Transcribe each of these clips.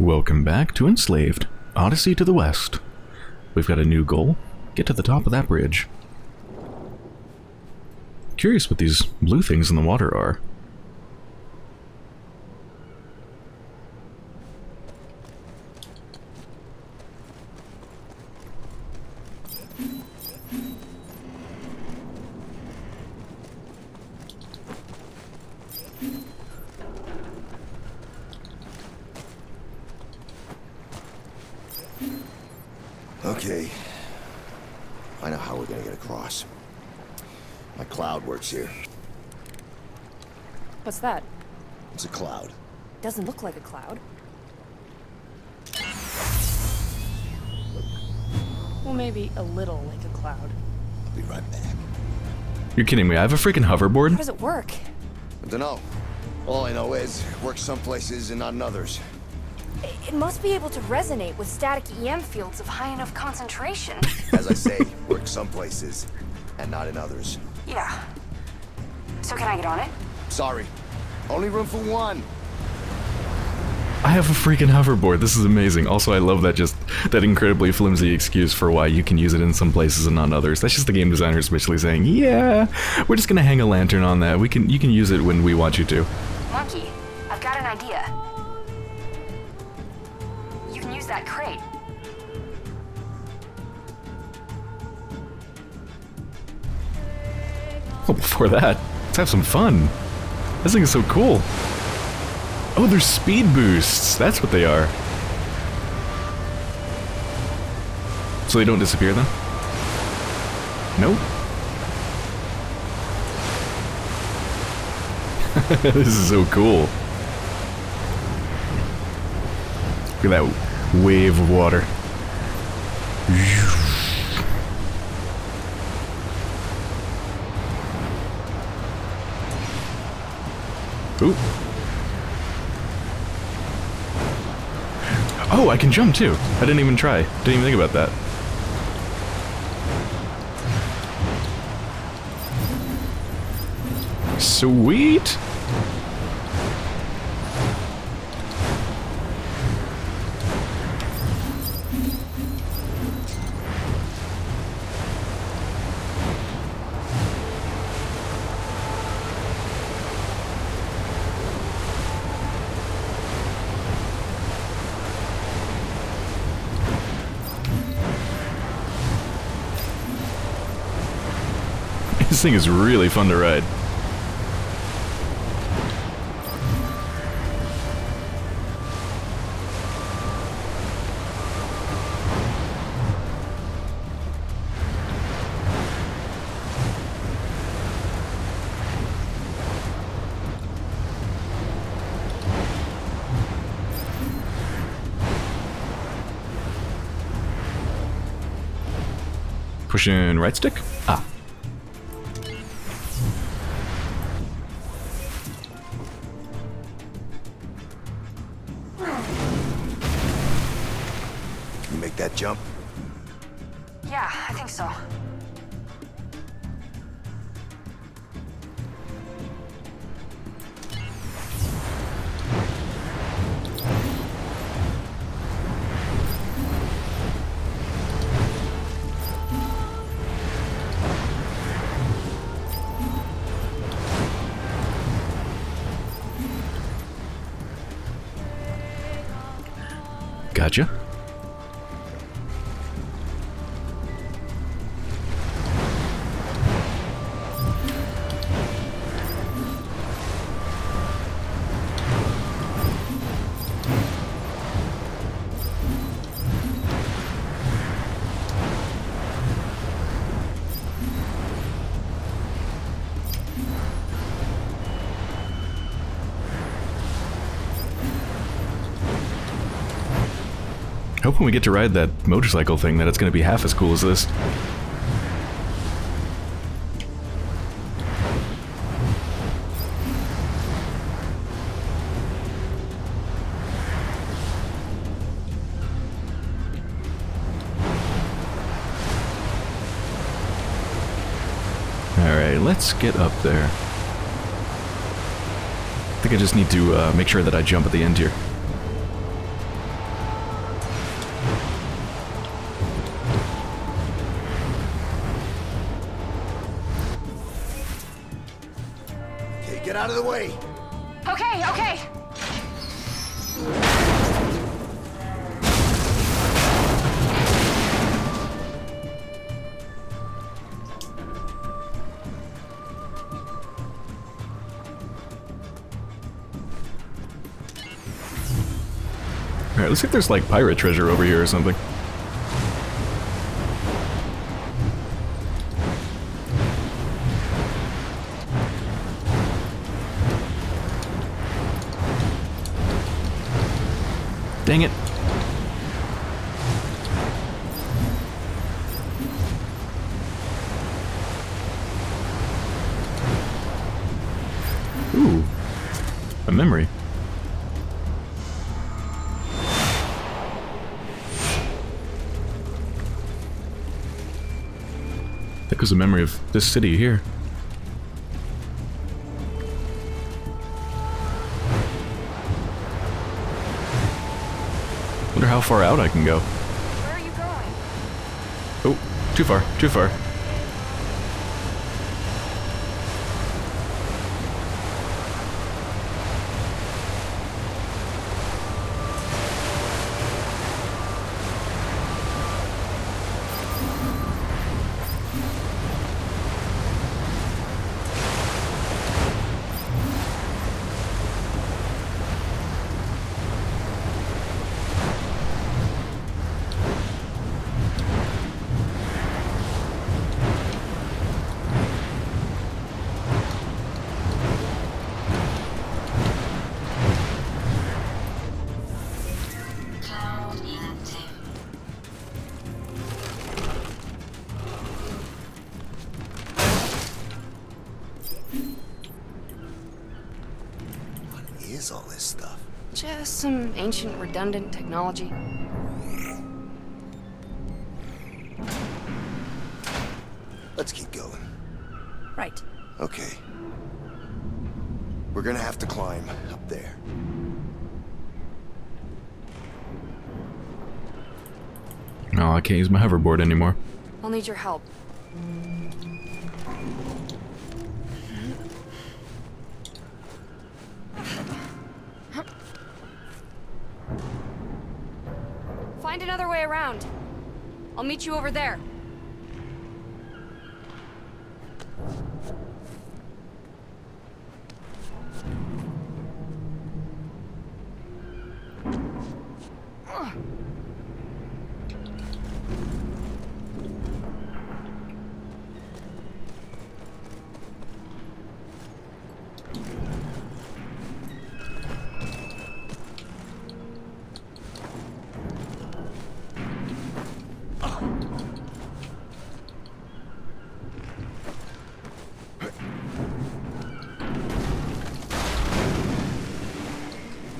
Welcome back to Enslaved, Odyssey to the West. We've got a new goal. Get to the top of that bridge. Curious what these blue things in the water are. Okay. I know how we're gonna get across. My cloud works here. What's that? It's a cloud. Doesn't look like a cloud. Well, maybe a little like a cloud. I'll be right back. You're kidding me, I have a freaking hoverboard. How hoverboard? does it work? I don't know. All I know is it works some places and not in others. It it must be able to resonate with static EM fields of high enough concentration. As I say, works some places and not in others. yeah. So can I get on it? Sorry. Only room for one. I have a freaking hoverboard, this is amazing. Also, I love that just, that incredibly flimsy excuse for why you can use it in some places and not others. That's just the game designers basically saying, yeah, we're just gonna hang a lantern on that. We can, you can use it when we want you to. Monkey, I've got an idea. You can use that crate. Well, before that, let's have some fun. This thing is so cool. Oh, they're speed boosts. That's what they are. So they don't disappear then? Nope. this is so cool. Look at that wave of water. Ooh. Oh, I can jump too. I didn't even try. Didn't even think about that. Sweet. This thing is really fun to ride. Pushing right stick? Gotcha. When we get to ride that motorcycle thing that it's going to be half as cool as this. Alright, let's get up there. I think I just need to uh, make sure that I jump at the end here. Let's see if there's like pirate treasure over here or something. This city here. Wonder how far out I can go. Where are you going? Oh, too far, too far. Stuff? Just some ancient redundant technology. Let's keep going. Right. Okay. We're gonna have to climb up there. No, I can't use my hoverboard anymore. I'll need your help. Find another way around. I'll meet you over there.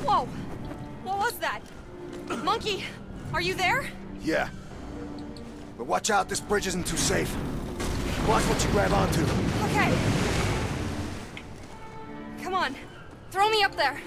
Whoa! What was that? Monkey, are you there? Yeah. But watch out, this bridge isn't too safe. Watch what you grab onto. Okay. Come on, throw me up there.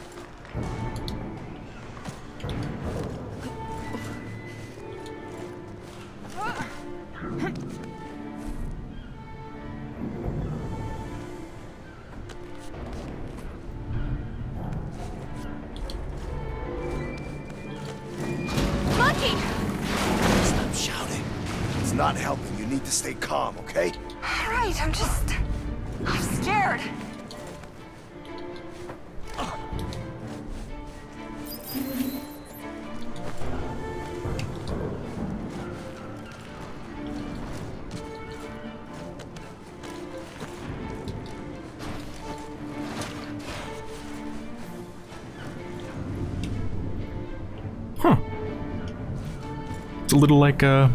A little like a...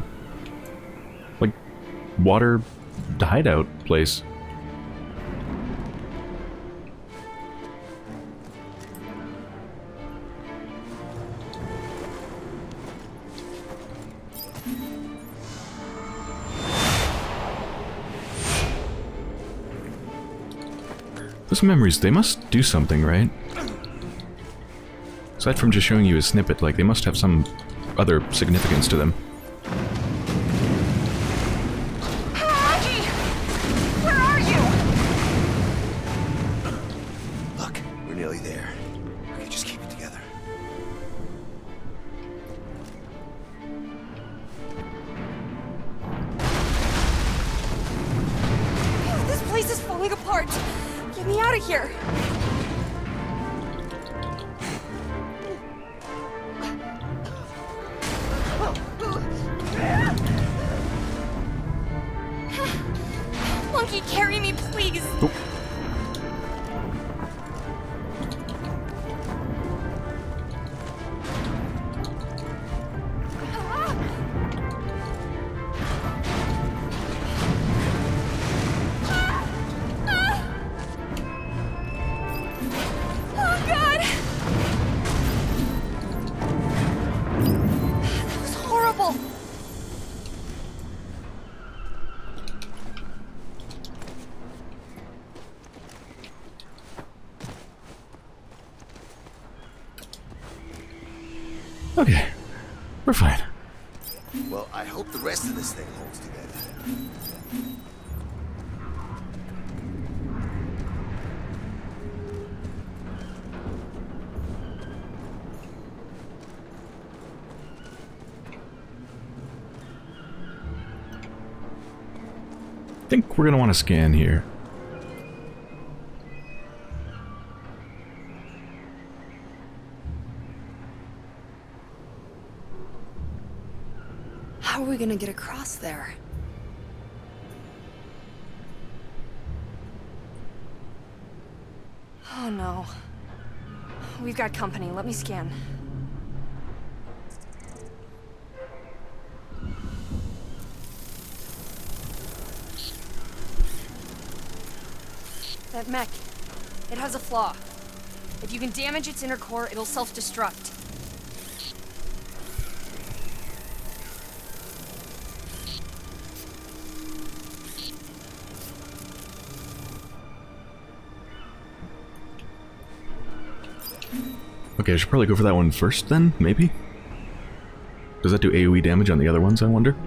Like, water hideout place. Those memories, they must do something, right? Aside from just showing you a snippet, like, they must have some other significance to them. Where are you? Look, we're nearly there. Okay, we're fine. Well, I hope the rest of this thing holds together. I think we're gonna want to scan here. Gonna get across there? Oh no. We've got company. Let me scan. That mech, it has a flaw. If you can damage its inner core, it'll self-destruct. Okay, I should probably go for that one first then, maybe? Does that do AoE damage on the other ones, I wonder?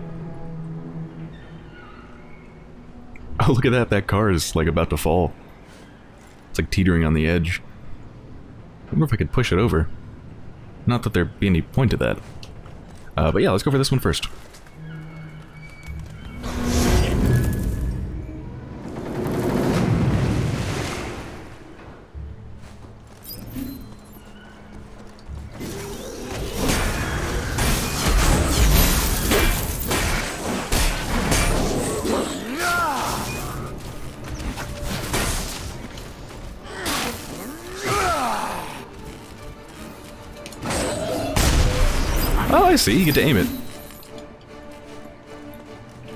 Oh, look at that, that car is like about to fall. It's like teetering on the edge. I wonder if I could push it over. Not that there'd be any point to that. Uh, but yeah, let's go for this one first. I see. You get to aim it.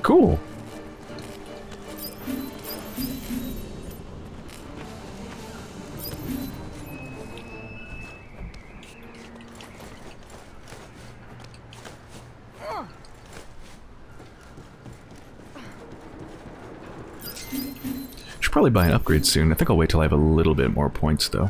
Cool. Should probably buy an upgrade soon. I think I'll wait till I have a little bit more points, though.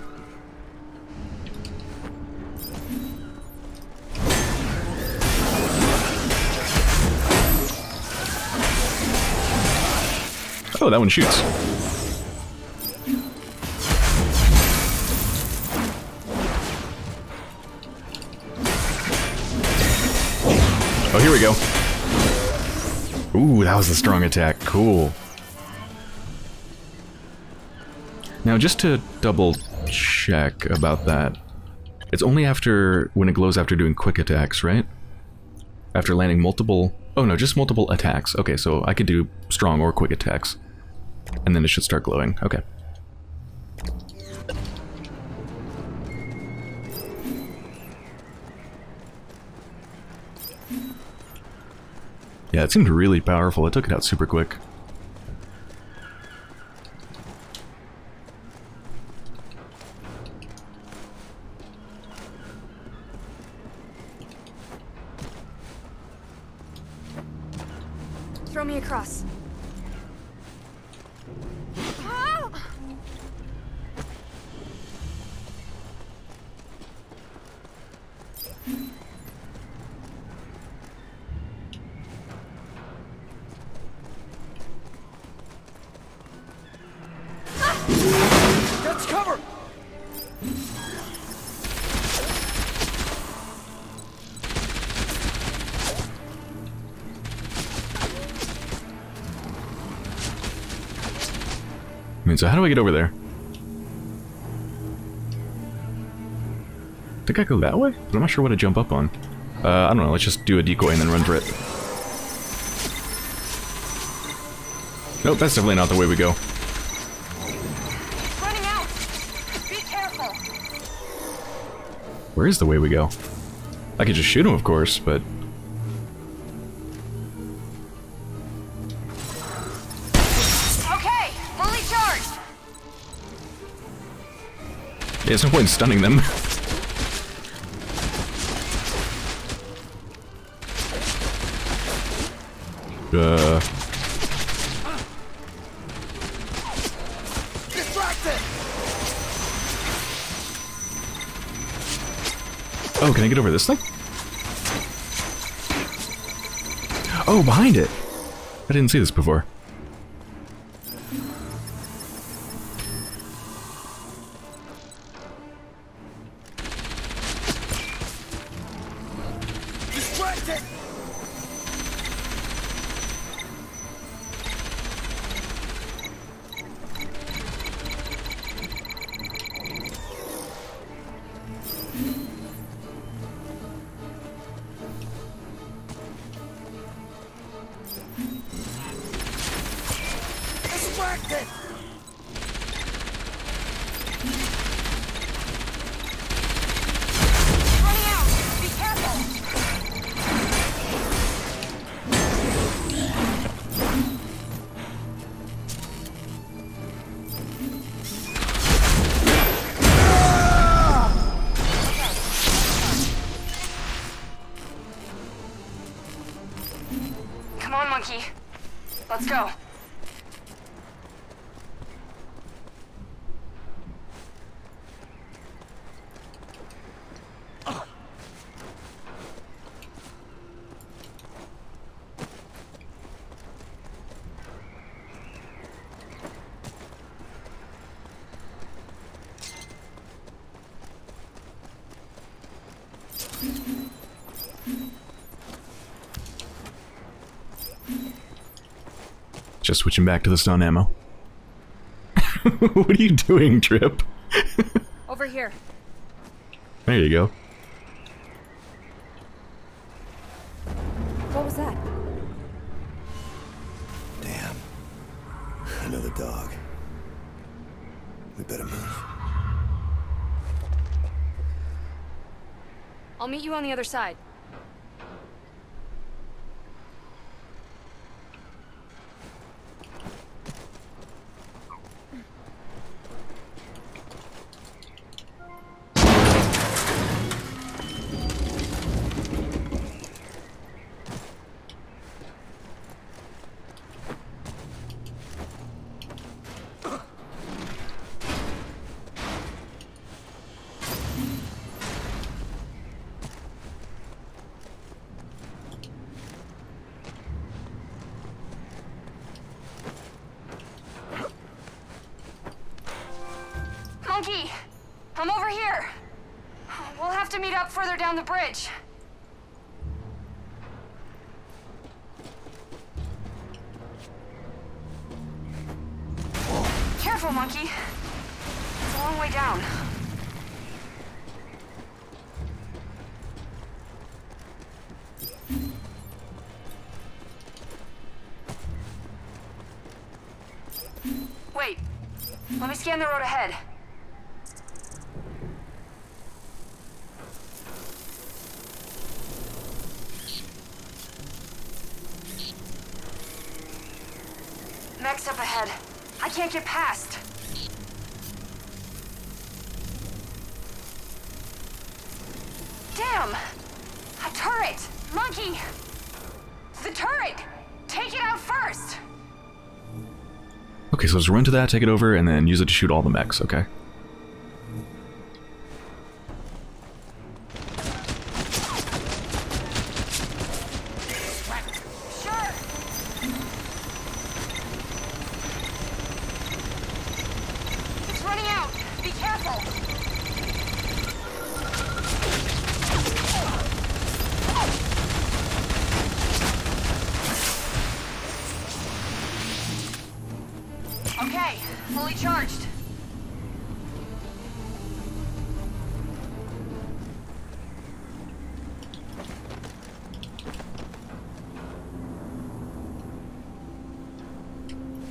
That one shoots. Oh, here we go. Ooh, that was a strong attack. Cool. Now, just to double check about that, it's only after when it glows after doing quick attacks, right? After landing multiple... Oh no, just multiple attacks. Okay, so I could do strong or quick attacks. And then it should start glowing. Okay. Yeah, it seemed really powerful. It took it out super quick. Throw me across. I get over there? I think I go that way? But I'm not sure what to jump up on. Uh, I don't know, let's just do a decoy and then run for it. Nope, that's definitely not the way we go. Where is the way we go? I could just shoot him, of course, but there's no point in stunning them. uh... Oh, can I get over this thing? Oh, behind it! I didn't see this before. Just switching back to the stun ammo. what are you doing, Trip? Over here. There you go. What was that? Damn. Another dog. We better move. I'll meet you on the other side. I'm over here! We'll have to meet up further down the bridge. Up ahead. I can't get past. Damn! A turret! Monkey! The turret! Take it out first! Okay, so let's run to that, take it over, and then use it to shoot all the mechs, okay? Okay, fully charged.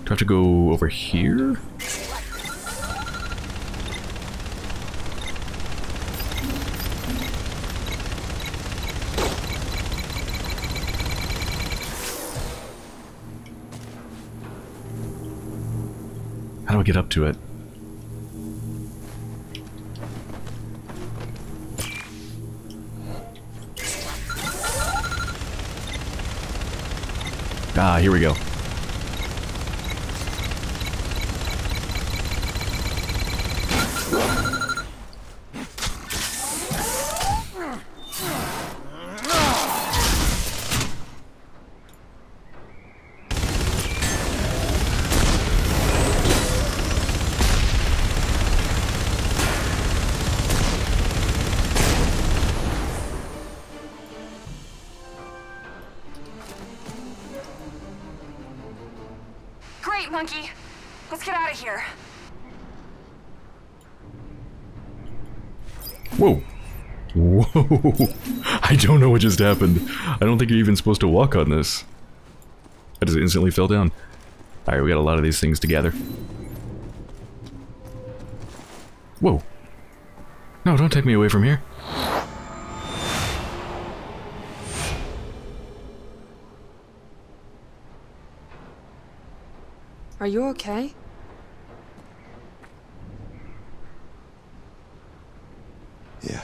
Do I have to go over here? Get up to it? Ah, here we go. Here. Whoa. Whoa. I don't know what just happened. I don't think you're even supposed to walk on this. I just instantly fell down. Alright, we got a lot of these things together. Whoa. No, don't take me away from here. Are you okay? Yeah.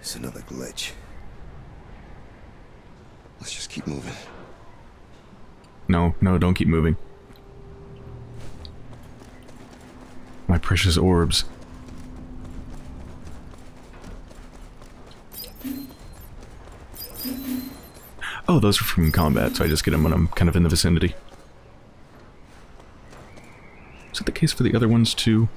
It's another glitch. Let's just keep moving. No, no, don't keep moving. My precious orbs. Oh, those are from combat, so I just get them when I'm kind of in the vicinity. Is that the case for the other ones too?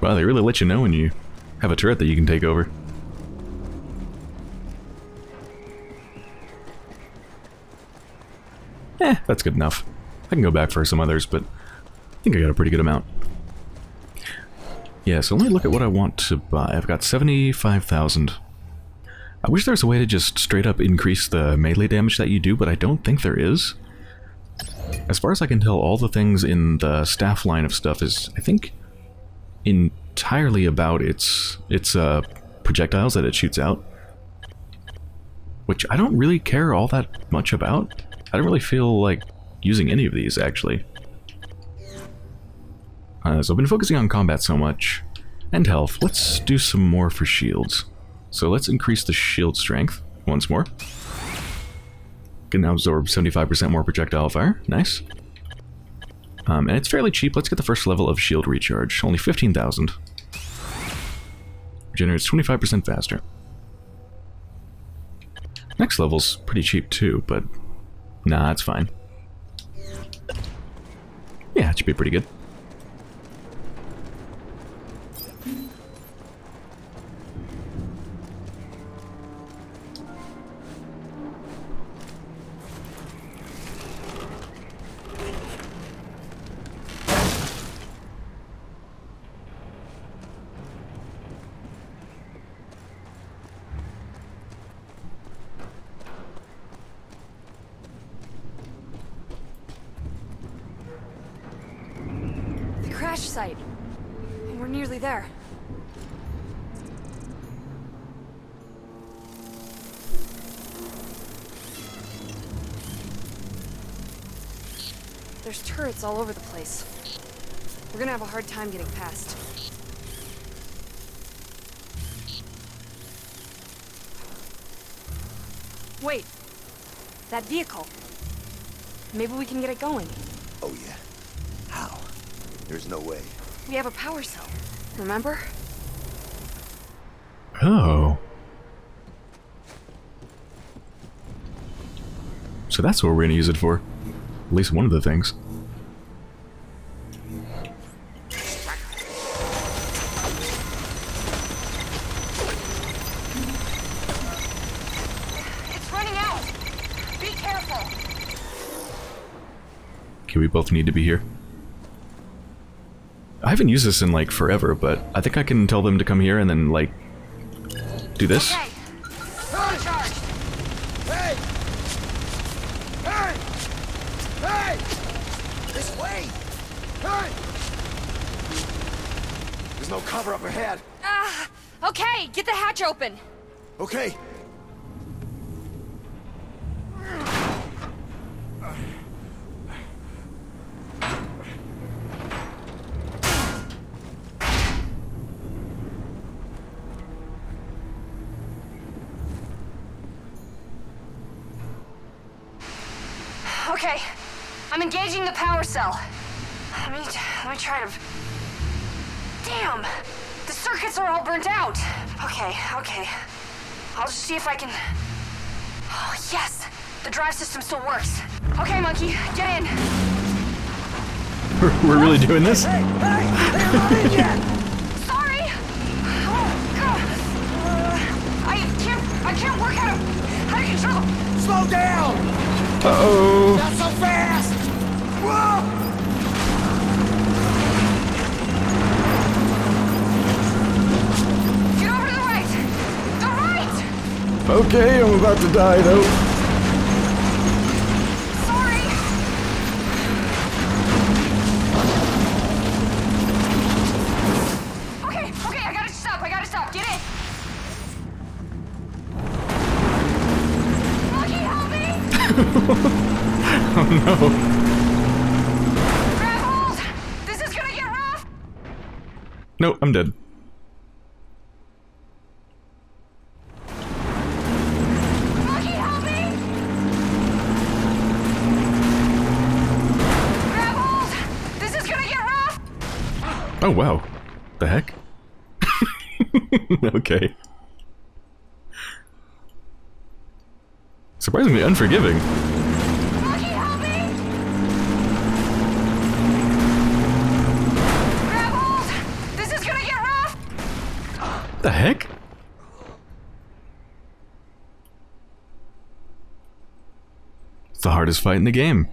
Wow, let you know when you have a turret that you can take over. Eh, that's good enough. I can go back for some others, but I think I got a pretty good amount. Yeah, so let me look at what I want to buy. I've got 75,000. I wish there was a way to just straight up increase the melee damage that you do, but I don't think there is. As far as I can tell, all the things in the staff line of stuff is, I think, entirely about its its uh, projectiles that it shoots out. Which I don't really care all that much about. I don't really feel like using any of these, actually. Uh, so I've been focusing on combat so much. And health. Let's do some more for shields. So let's increase the shield strength once more. Can now absorb 75% more projectile fire. Nice. Um, and it's fairly cheap. Let's get the first level of shield recharge. Only 15,000. Regenerates 25% faster. Next level's pretty cheap too, but nah, it's fine. Yeah, it should be pretty good. All over the place. We're gonna have a hard time getting past. Wait. That vehicle. Maybe we can get it going. Oh, yeah. How? There's no way. We have a power cell. Remember? Oh. So that's what we're going to use it for. At least one of the things. We both need to be here. I haven't used this in like forever, but I think I can tell them to come here and then like do this. Okay. Hey! Hey! Hey! This way! Hey! There's no cover up ahead. Ah, okay, get the hatch open. Okay. Okay, I'm engaging the power cell. Let me, let me try to... Damn! The circuits are all burnt out. Okay, okay. I'll just see if I can... Oh, yes! The drive system still works. Okay, Monkey, get in. We're, we're really doing this? Sorry! Oh, God. Uh, I can't, I can't work out of, how to control... Slow down! Uh-oh. Not so fast! Okay, I'm about to die though. Sorry! Okay, okay, I gotta stop, I gotta stop, get in! Lucky, help me! Oh no. Grab hold! This is gonna get rough! No, I'm dead. Lucky, help me! Grab hold! This is gonna get rough! Oh wow. The heck? okay. Surprisingly unforgiving. The heck? It's the hardest fight in the game.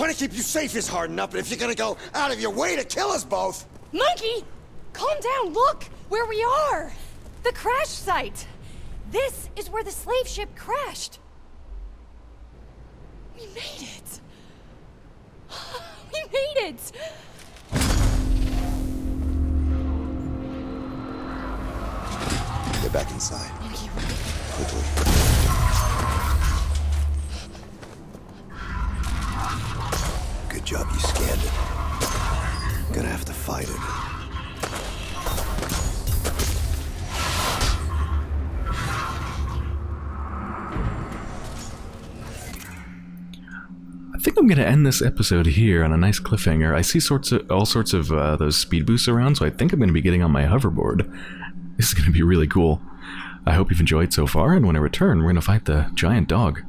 Trying to keep you safe is hard enough, but if you're gonna go out of your way to kill us both, Monkey! Calm down, look where we are! The crash site! This is where the slave ship crashed! We made it! We made it! get back inside Monkey, quickly. Job, you scanned it. Gonna have to fight it. I think I'm gonna end this episode here on a nice cliffhanger. I see sorts of all sorts of uh, those speed boosts around, so I think I'm gonna be getting on my hoverboard. This is gonna be really cool. I hope you've enjoyed so far, and when I return, we're gonna fight the giant dog.